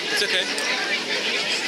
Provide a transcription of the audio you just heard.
It's okay.